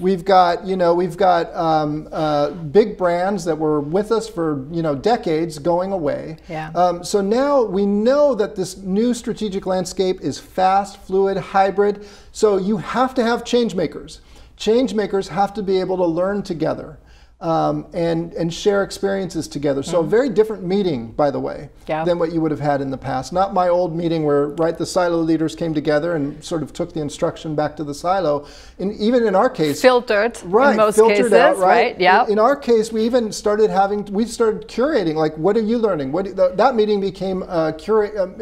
We've got, you know, we've got um, uh, big brands that were with us for, you know, decades going away. Yeah. Um, so now we know that this new strategic landscape is fast, fluid, hybrid. So you have to have change makers. Change makers have to be able to learn together um, and, and share experiences together. So, mm-hmm. a very different meeting, by the way, yeah. than what you would have had in the past. Not my old meeting where, right, the silo leaders came together and sort of took the instruction back to the silo. And even in our case, filtered, right, in most filtered cases, out, right? right? Yeah. In, in, our case, we even started having, we started curating, like, what are you learning? What the, that meeting became a,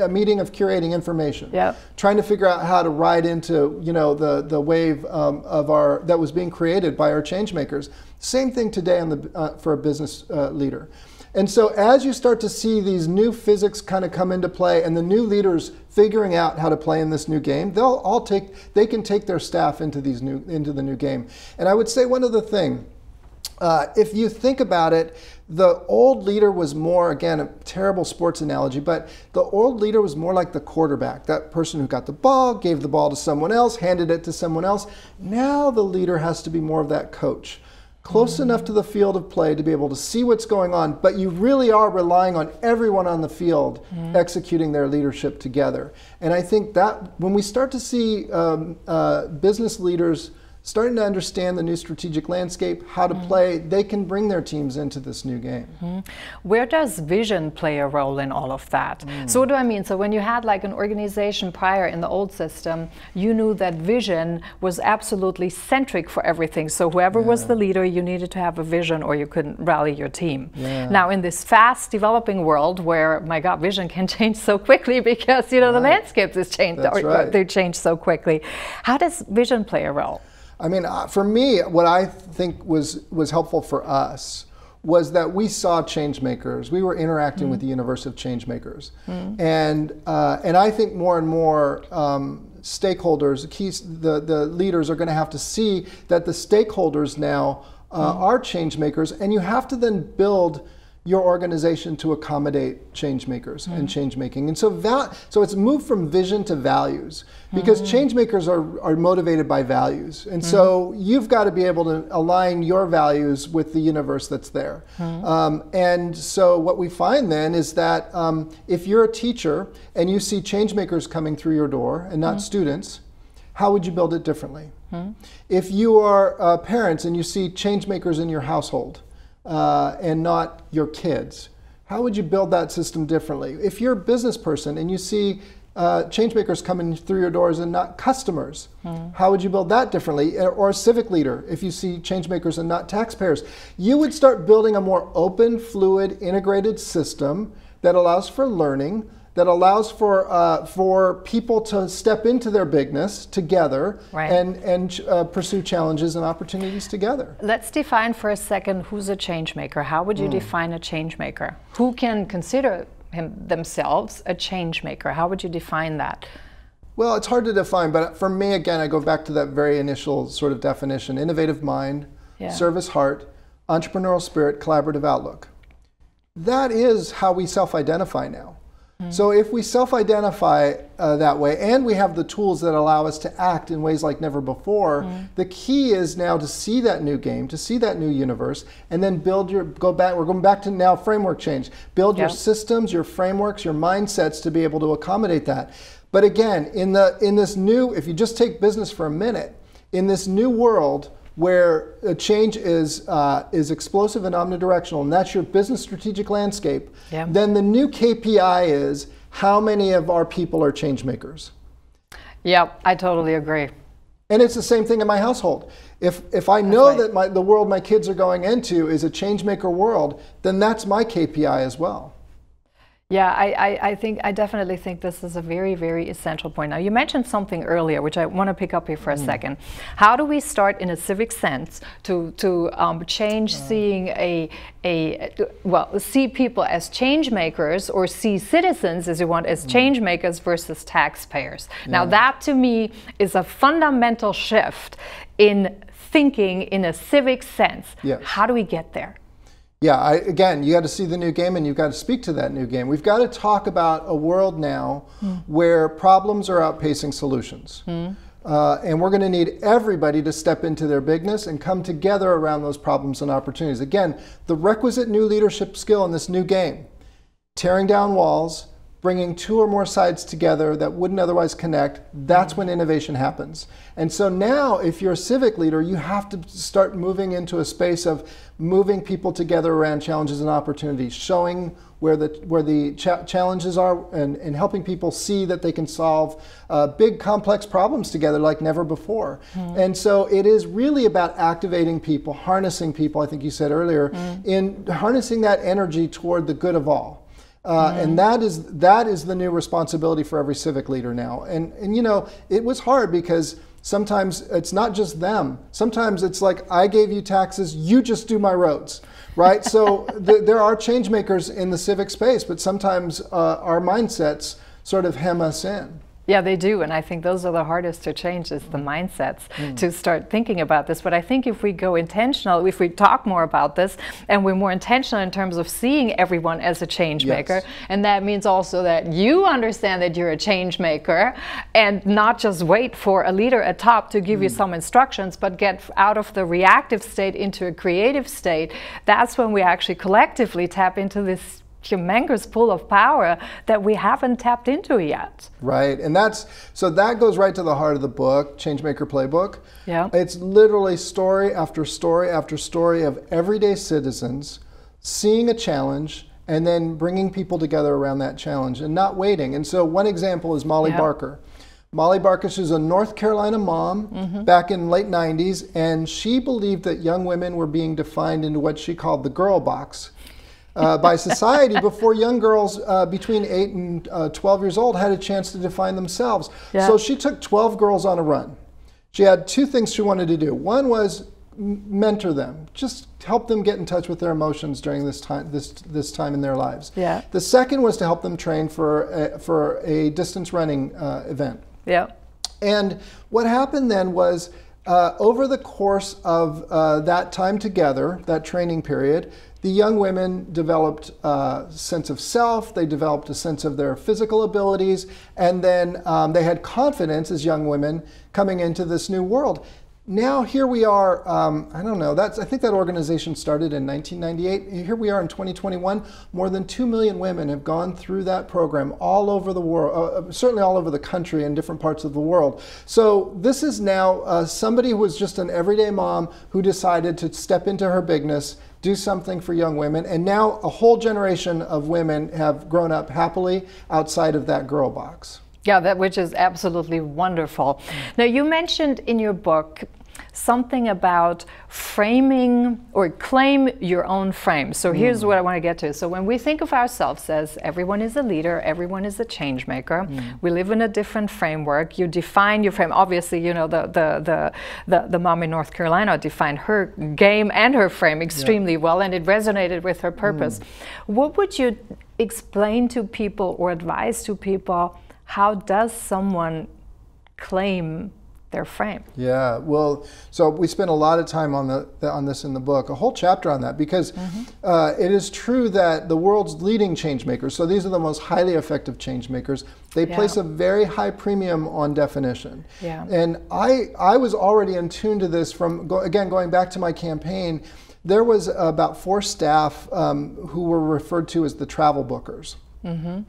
a, meeting of curating information. Yeah. Trying to figure out how to ride into, you know, the, the wave um, of our, that was being created by our change makers. Same thing today on the, uh, for a business uh, leader. And so as you start to see these new physics kind of come into play and the new leaders figuring out how to play in this new game, they'll all take, they can take their staff into, these new, into the new game. And I would say one other thing. Uh, if you think about it, the old leader was more, again, a terrible sports analogy, but the old leader was more like the quarterback, that person who got the ball, gave the ball to someone else, handed it to someone else. Now the leader has to be more of that coach close enough to the field of play to be able to see what's going on, but you really are relying on everyone on the field mm-hmm. executing their leadership together. And I think that when we start to see um, uh, business leaders starting to understand the new strategic landscape, how to mm. play, they can bring their teams into this new game. Mm. Where does vision play a role in all of that? Mm. So, what do I mean? So, when you had like an organization prior in the old system, you knew that vision was absolutely centric for everything. So, whoever yeah. was the leader, you needed to have a vision or you couldn't rally your team. Yeah. Now, in this fast developing world where, my God, vision can [laughs] change so quickly because, you know, right. the landscape has changed, or, right. they change so quickly. How does vision play a role? I mean, uh, for me, what I think was was helpful for us was that we saw change makers. We were interacting mm. with the universe of change makers, mm. and uh, and I think more and more um, stakeholders, keys, the the leaders are going to have to see that the stakeholders now uh, mm. are change makers, and you have to then build your organization to accommodate change makers mm-hmm. and change making. And so that so it's moved from vision to values because mm-hmm. change makers are, are motivated by values. And mm-hmm. so you've got to be able to align your values with the universe that's there. Mm-hmm. Um, and so what we find then is that um, if you're a teacher and you see change makers coming through your door and not students, how would you build it differently? If you are uh, parents and you see change makers in your household, uh, and not your kids? How would you build that system differently? If you're a business person and you see uh, changemakers coming through your doors and not customers, mm. how would you build that differently? Or a civic leader, if you see changemakers and not taxpayers, you would start building a more open, fluid, integrated system that allows for learning, that allows for uh, for people to step into their bigness together right. and and uh, pursue challenges and opportunities together. Let's define for a second who's a change maker. How would you mm. define a change maker? Who can consider him, themselves a change maker? How would you define that? Well, it's hard to define, but for me, again, I go back to that very initial sort of definition: innovative mind, yeah. service heart, entrepreneurial spirit, collaborative outlook. That is how we self-identify now. Mm. So if we self-identify uh, that way, and we have the tools that allow us to act in ways like never before, mm. the key is now to see that new game, to see that new universe, and then build your go back. We're going back to now framework change. Build yep. your systems, your frameworks, your mindsets to be able to accommodate that. But again, in the in this new, if you just take business for a minute, in this new world where a change is, uh, is explosive and omnidirectional, and that's your business strategic landscape, yeah. then the new KPI is how many of our people are change makers. Yep, I totally agree. And it's the same thing in my household. If, if I know right. that my, the world my kids are going into is a change maker world, then that's my KPI as well. Yeah, I, I, I, think I definitely think this is a very, very essential point. Now, you mentioned something earlier, which I want to pick up here for mm. a second. How do we start, in a civic sense, to to um, change uh. seeing a a well, see people as change makers, or see citizens, as you want, as mm. change makers versus taxpayers? Yeah. Now, that to me is a fundamental shift in thinking in a civic sense. Yes. How do we get there? Yeah, I, again, you got to see the new game and you've got to speak to that new game. We've got to talk about a world now mm. where problems are outpacing solutions. Mm. Uh, and we're going to need everybody to step into their bigness and come together around those problems and opportunities. Again, the requisite new leadership skill in this new game tearing down walls, bringing two or more sides together that wouldn't otherwise connect, that's when innovation happens. And so now, if you're a civic leader, you have to start moving into a space of moving people together around challenges and opportunities, showing where the, where the cha challenges are and, and helping people see that they can solve uh, big complex problems together like never before. Mm. And so it is really about activating people, harnessing people, I think you said earlier, mm. in harnessing that energy toward the good of all. Uh, mm-hmm. And that is that is the new responsibility for every civic leader now. And and you know it was hard because sometimes it's not just them. Sometimes it's like I gave you taxes, you just do my roads, right? so [laughs] th- there are change makers in the civic space, but sometimes uh, our mindsets sort of hem us in. Yeah, they do. And I think those are the hardest to change is the mindsets mm. to start thinking about this. But I think if we go intentional, if we talk more about this and we're more intentional in terms of seeing everyone as a change yes. maker, and that means also that you understand that you're a change maker and not just wait for a leader at top to give mm. you some instructions, but get out of the reactive state into a creative state, that's when we actually collectively tap into this humongous pool of power that we haven't tapped into yet. Right, and that's so that goes right to the heart of the book, Changemaker Playbook. Yeah, it's literally story after story after story of everyday citizens seeing a challenge and then bringing people together around that challenge and not waiting. And so one example is Molly yeah. Barker. Molly Barker is a North Carolina mom mm-hmm. back in late 90s, and she believed that young women were being defined into what she called the girl box uh, by society before young girls uh, between 8 and uh, 12 years old had a chance to define themselves. Yeah. So she took 12 girls on a run. She had two things she wanted to do. One was mentor them, just help them get in touch with their emotions during this time this this time in their lives. Yeah. The second was to help them train for a, for a distance running uh, event. Yeah. And what happened then was uh, over the course of uh, that time together, that training period, the young women developed a sense of self, they developed a sense of their physical abilities, and then um, they had confidence as young women coming into this new world now here we are um, i don't know that's i think that organization started in 1998 here we are in 2021 more than 2 million women have gone through that program all over the world uh, uh certainly all over the country and different parts of the world. So this is now uh, somebody who was just an everyday mom who decided to step into her bigness do something for young women and now a whole generation of women have grown up happily outside of that girl box. Yeah, that which is absolutely wonderful. Now, you mentioned in your book something about framing or claim your own frame. So mm. here's what I want to get to. So when we think of ourselves as everyone is a leader, everyone is a change maker, mm. we live in a different framework. You define your frame. Obviously, you know, the the the the, the mom in North Carolina defined her game and her frame extremely yeah. well and it resonated with her purpose. Mm. What would you explain to people or advise to people how does someone claim their frame. Yeah, well, so we spent a lot of time on the, on this in the book, a whole chapter on that, because mm-hmm. uh, it is true that the world's leading change makers, so these are the most highly effective change makers, they yeah. place a very high premium on definition. Yeah. And I I was already in tune to this from go, again going back to my campaign. There was about four staff um, who were referred to as the travel bookers. Mm-hmm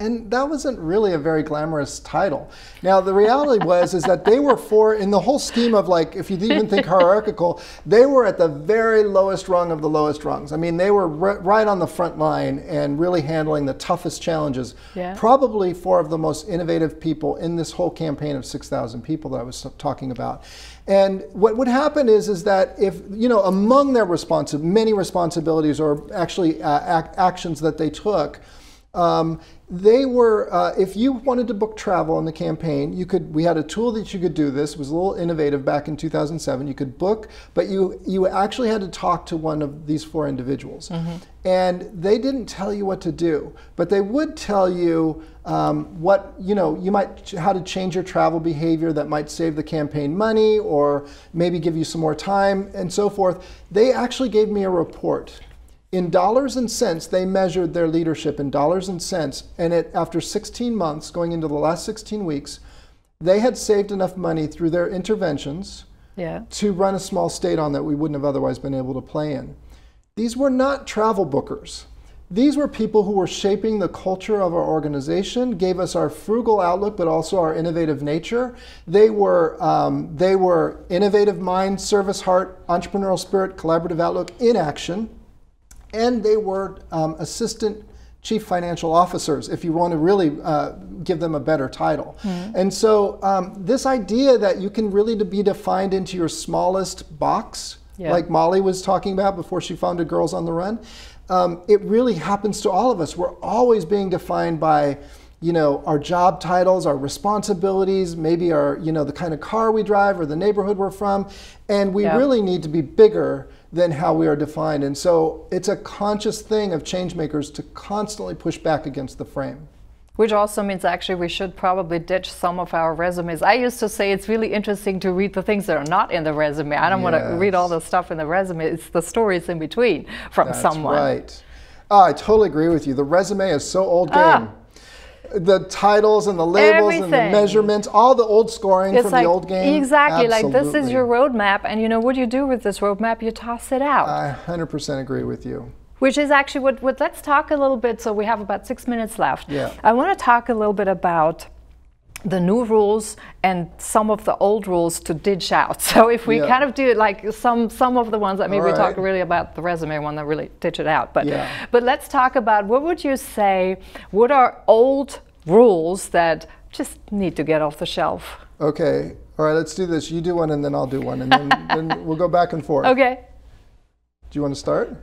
and that wasn't really a very glamorous title. Now the reality [laughs] was is that they were for in the whole scheme of like if you even think hierarchical, they were at the very lowest rung of the lowest rungs. I mean, they were right on the front line and really handling the toughest challenges. Yeah. Probably four of the most innovative people in this whole campaign of 6,000 people that I was talking about. And what would happen is, is that if, you know, among their responsi- many responsibilities or actually uh, ac- actions that they took, um, they were, uh, if you wanted to book travel in the campaign, you could, we had a tool that you could do this, it was a little innovative back in 2007. You could book, but you, you actually had to talk to one of these four individuals. Mm-hmm. And they didn't tell you what to do, but they would tell you um, what, you know, you might, how to change your travel behavior that might save the campaign money or maybe give you some more time and so forth. They actually gave me a report in dollars and cents, they measured their leadership in dollars and cents. And it, after 16 months, going into the last 16 weeks, they had saved enough money through their interventions yeah. to run a small state on that we wouldn't have otherwise been able to play in. These were not travel bookers. These were people who were shaping the culture of our organization, gave us our frugal outlook, but also our innovative nature. They were, um, they were innovative mind, service heart, entrepreneurial spirit, collaborative outlook in action and they were um, assistant chief financial officers, if you want to really uh, give them a better title. Mm-hmm. And so, um, this idea that you can really be defined into your smallest box, yeah. like Molly was talking about before she founded Girls on the Run, um, it really happens to all of us. We're always being defined by you know our job titles our responsibilities maybe our you know the kind of car we drive or the neighborhood we're from and we yeah. really need to be bigger than how we are defined. And so it's a conscious thing of changemakers to constantly push back against the frame. Which also means actually we should probably ditch some of our resumes. I used to say it's really interesting to read the things that are not in the resume. I don't yes. want to read all the stuff in the resume. It's the stories in between from That's someone. Right. Oh, I totally agree with you. The resume is so old ah. game. Ah the titles and the labels Everything. and the measurements, all the old scoring it's from like, the old game. Exactly. Absolutely. Like this is your roadmap, and you know what you do with this roadmap? You toss it out. I 100% agree with you. Which is actually what, what. Let's talk a little bit. So we have about six minutes left. Yeah. I want to talk a little bit about the new rules and some of the old rules to ditch out. [laughs] So if we yeah. kind of do it like some some of the ones that maybe right. we talk really about the resume one that really ditch it out. But yeah. but let's talk about what would you say what are old rules that just need to get off the shelf. Okay. All right, let's do this. You do one and then I'll do one and then, then [laughs] we'll go back and forth. Okay. Do you want to start?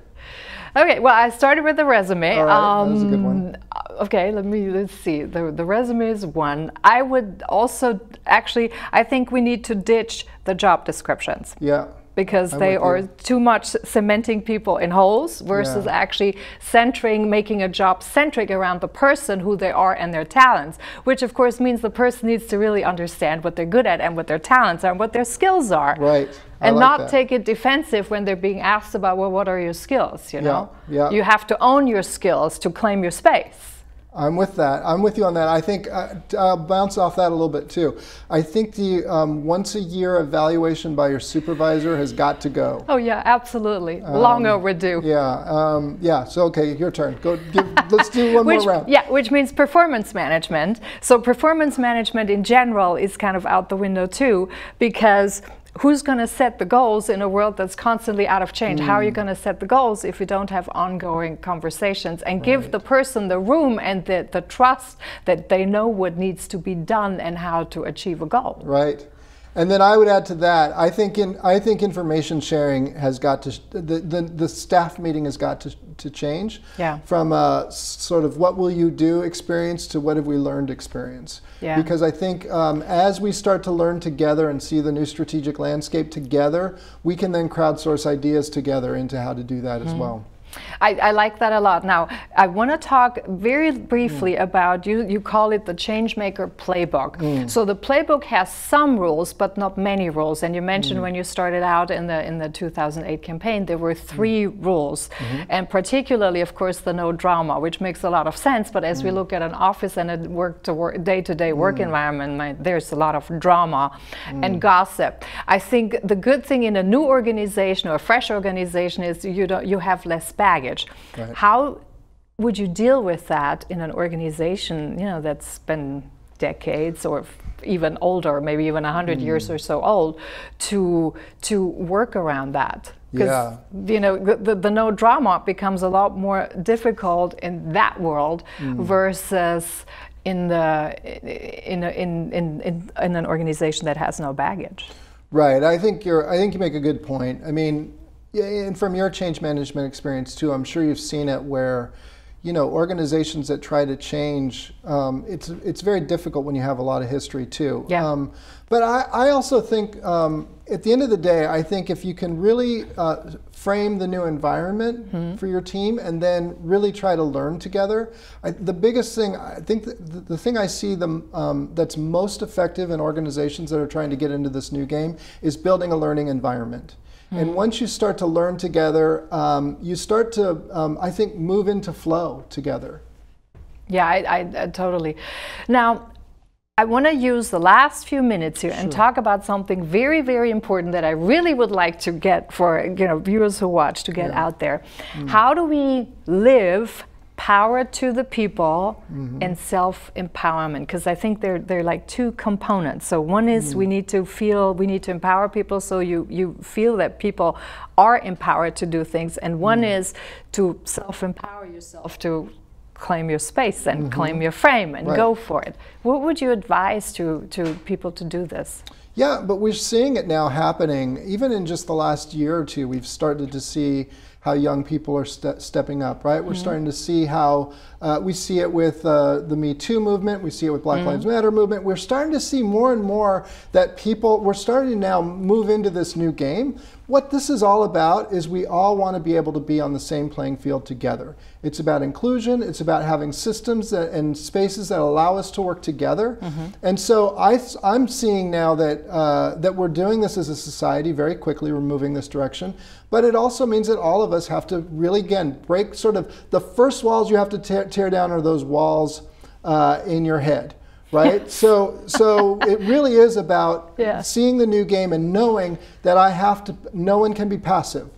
Okay, well, I started with the resume. All right, um, that was a good one. Um, okay, let me let's see. The the resume is one. I would also actually I think we need to ditch the job descriptions. Yeah because I'm they are too much cementing people in holes versus yeah. actually centering, making a job centric around the person, who they are, and their talents, which of course means the person needs to really understand what they're good at and what their talents are and what their skills are. Right. I and like not that. take it defensive when they're being asked about, well, what are your skills? You know, yeah. you have to own your skills to claim your space. I'm with that. I'm with you on that. I think uh, I'll bounce off that a little bit too. I think the um, once a year evaluation by your supervisor has got to go. Oh yeah, absolutely. Um, Long overdue. Yeah, um, yeah. So okay, your turn. Go. Give, let's do one [laughs] which, more round. Yeah, which means performance management. So performance management in general is kind of out the window too, because who's going to set the goals in a world that's constantly out of change? Mm. How are you mm. going to set the goals if you don't have ongoing conversations and right. give the person the room and the, the trust that they know what needs to be done and how to achieve a goal? Right. And then I would add to that, I think in I think information sharing has got to the the, the staff meeting has got to, to change. Yeah. From a sort of what will you do experience to what have we learned experience. Yeah. Because I think um, as we start to learn together and see the new strategic landscape together, we can then crowdsource ideas together into how to do that mm. as well. I, I, like that a lot. Now, I want to talk very briefly mm. about you. You call it the Changemaker Playbook. Mm. So the playbook has some rules, but not many rules. And you mentioned mm. when you started out in the in the 2008 campaign, there were three mm. rules, -hmm. and particularly, of course, the no drama, which makes a lot of sense. But as we mm. look at an office and a work to work day-to-day -work mm. environment, my, there's a lot of drama and gossip. I think the good thing in a new organization or a fresh organization is you don't you have less baggage. Right. How would you deal with that in an organization, you know, that's been decades or even older, maybe even 100 mm. years or so old, to to work around that? Because yeah. you know the, the, the, no drama becomes a lot more difficult in that world mm. versus in the in, in, in, in in an organization that has no baggage. Right. I think you're. I think you make a good point. I mean, yeah, and from your change management experience too, I'm sure you've seen it where, you know, organizations that try to change, um, it's it's very difficult when you have a lot of history too. Yeah. Um, but I, I also think um, at the end of the day, I think if you can really uh, frame the new environment mm-hmm. for your team and then really try to learn together, I, the biggest thing I think the, the thing I see them um, that's most effective in organizations that are trying to get into this new game is building a learning environment. Mm. And once you start to learn together, um, you start to, um, I think, move into flow together. Yeah, I, I, I totally. Now, I want to use the last few minutes here sure. and talk about something very, very important that I really would like to get for you know viewers who watch to get yeah. out there. Mm. How do we live power to the people mm-hmm. and self empowerment because I think they're they're like two components. So one is mm-hmm. we need to feel we need to empower people so you you feel that people are empowered to do things and one mm-hmm. is to self empower yourself to claim your space and mm-hmm. claim your frame and right. go for it. What would you advise to to people to do this? Yeah, but we're seeing it now happening even in just the last year or two. We've started to see how young people are ste stepping up, right? We're mm -hmm. starting to see how uh, we see it with uh, the Me Too movement, we see it with Black mm -hmm. Lives Matter movement. We're starting to see more and more that people, we're starting to now move into this new game what this is all about is we all want to be able to be on the same playing field together. It's about inclusion, it's about having systems that, and spaces that allow us to work together. Mm -hmm. And so I, I'm seeing now that, uh, that we're doing this as a society very quickly, we're moving this direction. But it also means that all of us have to really, again, break sort of the first walls you have to tear, tear down are those walls uh, in your head right? [laughs] so so it really is about [laughs] yeah. seeing the new game and knowing that I have to. No one can be passive.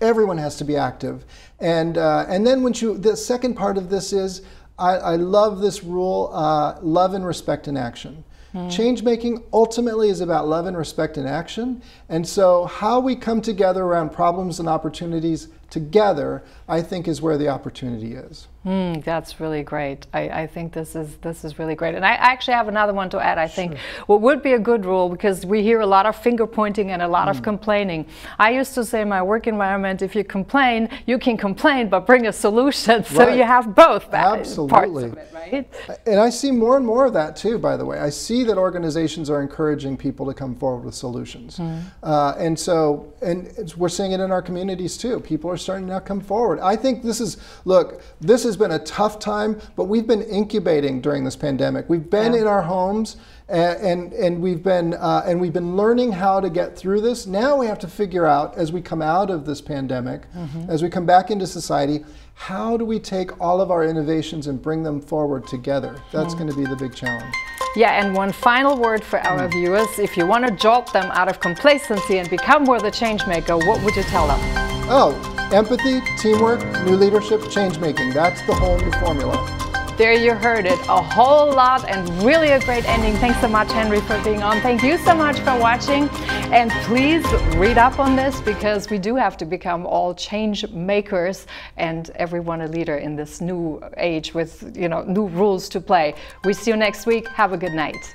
Everyone has to be active, and uh, and then when you the second part of this is I, I love this rule: uh, love and respect in action. Hmm. Change making ultimately is about love and respect in action. And so, how we come together around problems and opportunities together, I think, is where the opportunity is. Mm, that's really great. I, I, think this is this is really great. And I actually have another one to add. I think sure. what would be a good rule because we hear a lot of finger pointing and a lot mm. of complaining. I used to say in my work environment, if you complain, you can complain, but bring a solution. So right. you have both Absolutely. It, right? And I see more and more of that too. By the way, I see that organizations are encouraging people to come forward with solutions. Mm. Uh, and so, and we're seeing it in our communities too. People are starting to come forward. I think this is look. This is been a tough time, but we've been incubating during this pandemic. We've been yeah. in our homes and, and, and we've been uh, and we've been learning how to get through this. Now we have to figure out as we come out of this pandemic, mm-hmm. as we come back into society, how do we take all of our innovations and bring them forward together? That's mm. going to be the big challenge. Yeah, and one final word for our mm. viewers. If you want to jolt them out of complacency and become more the change maker, what would you tell them? Oh, empathy, teamwork, new leadership, change making. That's the whole new formula. There you heard it. A whole lot and really a great ending. Thanks so much, Henry, for being on. Thank you so much for watching. And please read up on this because we do have to become all change makers and everyone a leader in this new age with you know new rules to play. We see you next week. Have a good night.